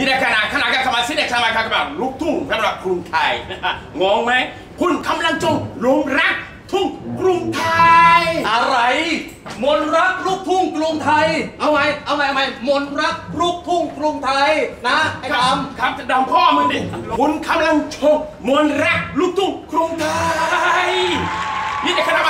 นี่นะขณะขณะการกำลังสิเด็กขณะการกำลังลูกทุ่งสำหรับกรุงไทยงงไหมคุณกำลังจงหลงรักทุ่งกรุงไทย อะไร มนรักลูกทุ่งกรุงไทย เอาไหมเอาไหมเอาไหมมนรักลูกทุ่งกรุงไทยนะไอ้คดครับจะดำพ่อมึงดิคุณกำลังชมมนรักลูกทุ่งกรุงไทย นี่แนคะขนาด